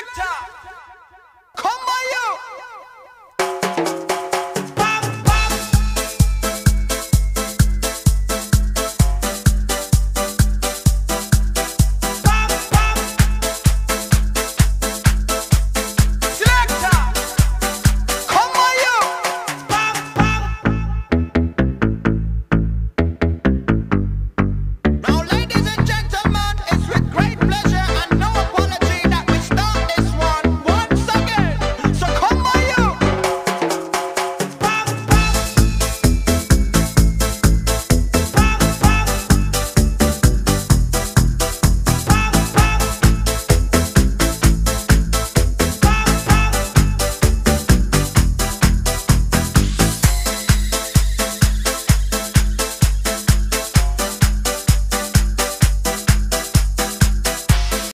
Selector.